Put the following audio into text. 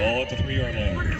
Ball at the three yard line.